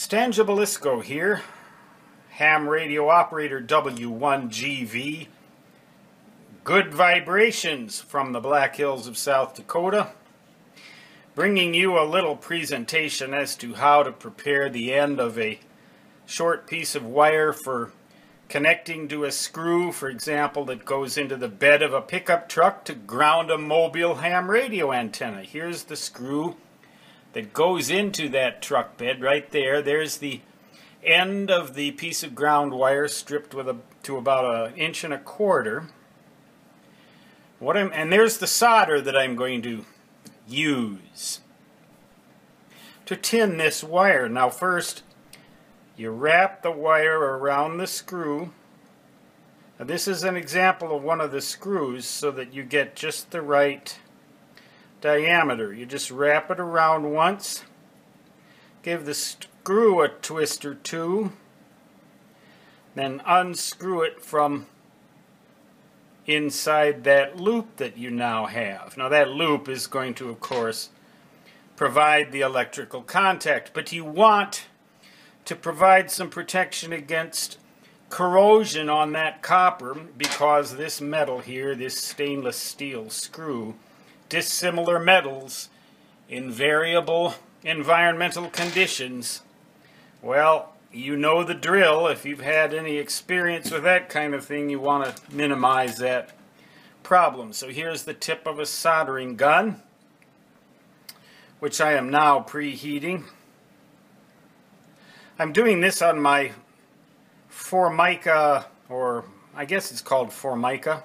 Stan Gibilisco here, ham radio operator W1GV. Good vibrations from the Black Hills of South Dakota. Bringing you a little presentation as to how to prepare the end of a short piece of wire for connecting to a screw, for example, that goes into the bed of a pickup truck to ground a mobile ham radio antenna. Here's the screw that goes into that truck bed right there. There's the end of the piece of ground wire stripped with a to about an inch and a quarter. What I'm, and there's the solder that I'm going to use to tin this wire. Now first, you wrap the wire around the screw. Now this is an example of one of the screws so that you get just the right diameter. You just wrap it around once, give the screw a twist or two, then unscrew it from inside that loop that you now have. Now that loop is going to, of course, provide the electrical contact, but you want to provide some protection against corrosion on that copper because this metal here, this stainless steel screw, dissimilar metals in variable environmental conditions, well, you know the drill. If you've had any experience with that kind of thing, you want to minimize that problem. So here's the tip of a soldering gun, which I am now preheating. I'm doing this on my Formica, or I guess it's called Formica,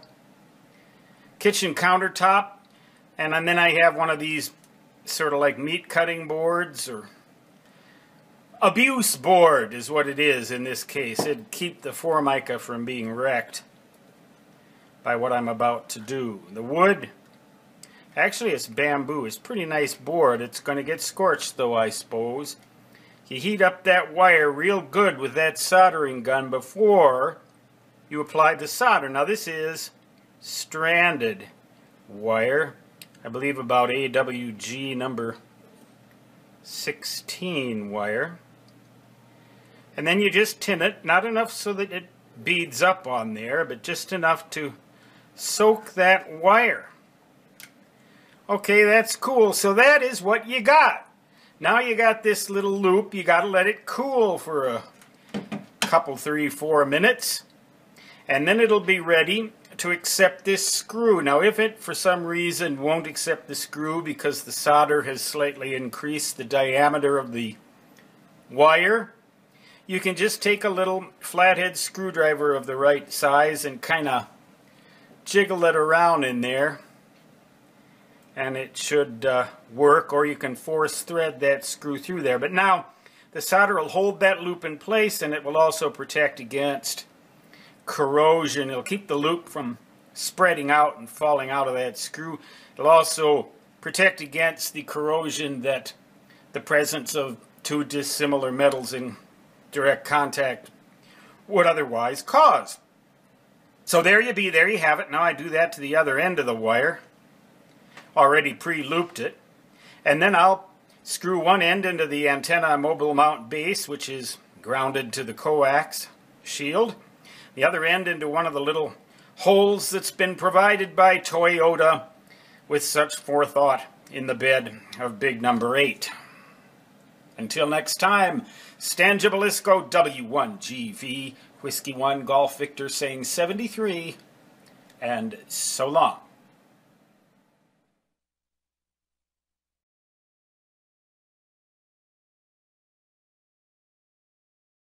kitchen countertop. And then I have one of these sort of like meat cutting boards or abuse board is what it is in this case. It'd keep the formica from being wrecked by what I'm about to do. The wood, actually it's bamboo. It's pretty nice board. It's going to get scorched though, I suppose. You heat up that wire real good with that soldering gun before you apply the solder. Now this is stranded wire. I believe about AWG number 16 wire. And then you just tin it, not enough so that it beads up on there, but just enough to soak that wire. Okay, that's cool. So that is what you got. Now you got this little loop. You got to let it cool for a couple, three, four minutes. And then it'll be ready to accept this screw. Now if it for some reason won't accept the screw because the solder has slightly increased the diameter of the wire, you can just take a little flathead screwdriver of the right size and kind of jiggle it around in there and it should uh, work or you can force thread that screw through there. But now the solder will hold that loop in place and it will also protect against corrosion. It'll keep the loop from spreading out and falling out of that screw. It'll also protect against the corrosion that the presence of two dissimilar metals in direct contact would otherwise cause. So there you be, there you have it. Now I do that to the other end of the wire. Already pre-looped it. And then I'll screw one end into the antenna mobile mount base, which is grounded to the coax shield the other end into one of the little holes that's been provided by Toyota with such forethought in the bed of big number 8. Until next time, Stan Gibilisco W1GV, Whiskey 1 Golf Victor saying 73, and so long.